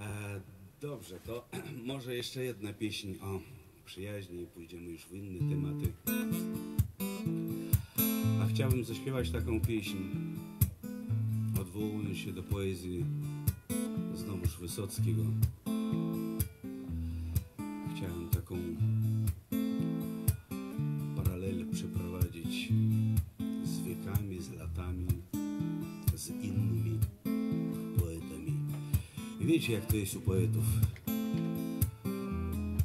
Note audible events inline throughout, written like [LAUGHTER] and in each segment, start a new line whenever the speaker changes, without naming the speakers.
E, Dobrze, to [CLEARS THROAT] może jeszcze jedna pieśń o przyjaźni i pójdziemy już w inne tematy. A chciałbym zaśpiewać taką pieśń, odwołując się do poezji znowuż Wysockiego. Chciałem taką wiecie, jak to jest u poetów.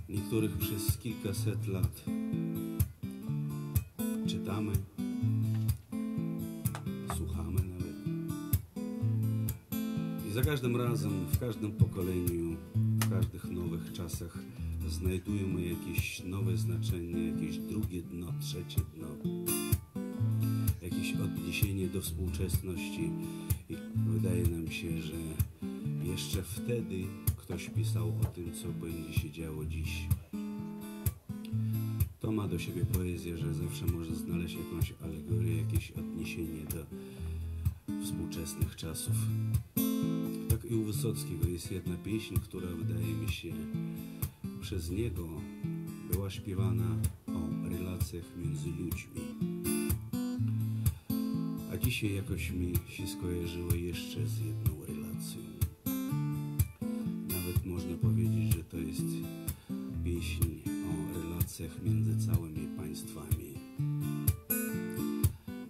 Niektórych przez kilkaset lat czytamy, słuchamy nawet. I za każdym razem, w każdym pokoleniu, w każdych nowych czasach znajdujemy jakieś nowe znaczenie, jakieś drugie dno, trzecie dno jakieś odniesienie do współczesności i wydaje nam się, że jeszcze wtedy ktoś pisał o tym, co będzie się działo dziś. To ma do siebie poezję, że zawsze może znaleźć jakąś alegorię, jakieś odniesienie do współczesnych czasów. Tak i u Wysockiego jest jedna pieśń, która wydaje mi się przez niego była śpiewana o relacjach między ludźmi. A dzisiaj jakoś mi się skojarzyło jeszcze z jedną między całymi państwami.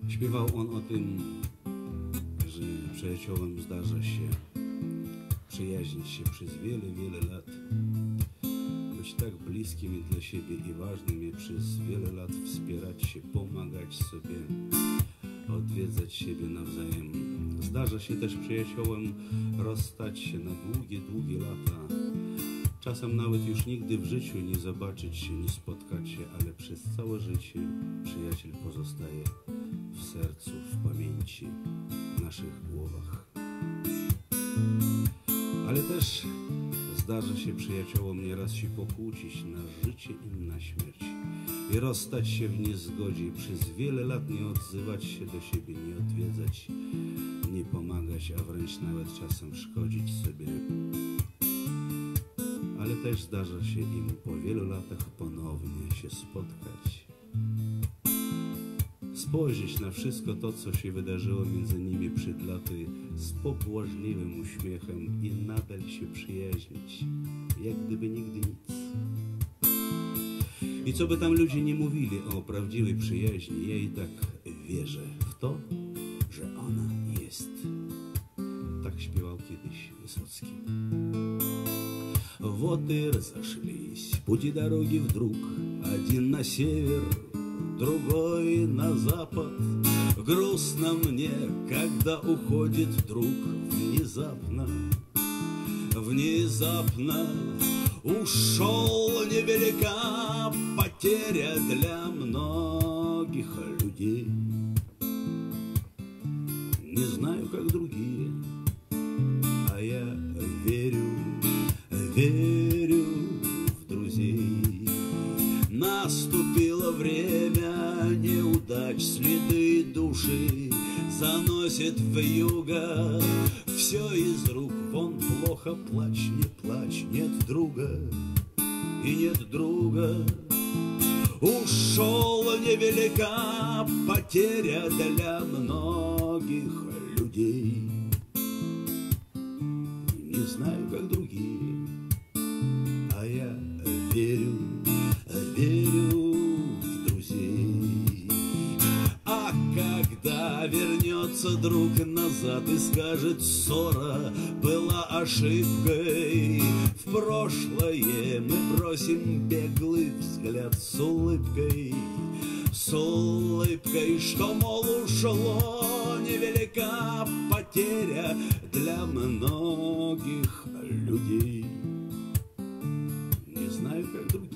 Śpiewał on o tym, że przyjaciołom zdarza się przyjaźnić się przez wiele, wiele lat, być tak bliskimi dla siebie i ważnymi przez wiele lat, wspierać się, pomagać sobie, odwiedzać siebie nawzajem. Zdarza się też przyjaciołem rozstać się na długie, długie lata. Czasem nawet już nigdy w życiu nie zobaczyć się, nie spotkać się, ale przez całe życie przyjaciel pozostaje w sercu, w pamięci, w naszych głowach. Ale też zdarza się przyjaciołom nieraz się pokłócić na życie i na śmierć i rozstać się w niezgodzie przez wiele lat nie odzywać się do siebie, nie odwiedzać, nie pomagać, a wręcz nawet czasem szkodzić sobie. Ale też zdarza się im po wielu latach ponownie się spotkać, spojrzeć na wszystko to, co się wydarzyło między nimi przed laty z pobłażliwym uśmiechem i nadal się przyjaźnić, jak gdyby nigdy nic. I co by tam ludzie nie mówili o prawdziwej przyjaźni, ja i tak wierzę w to, że ona jest. Tak śpiewał kiedyś Wysocki. Вот и разошлись пути дороги вдруг, один на север, другой на запад. Грустно мне, когда уходит друг внезапно, внезапно ушел невелика потеря для многих людей. Не знаю, как другие, верю в друзей. Наступило время неудач, следы души заносит в юго. Все из рук вон плохо, плачь, не плачь, нет друга и нет друга. Ушел невелика потеря для многих людей. Не знаю, как другие, вернется друг назад и скажет, ссора была ошибкой, в прошлое мы бросим беглый взгляд с улыбкой, с улыбкой, что, мол, ушло невелика потеря для многих людей. Не знаю, как другие.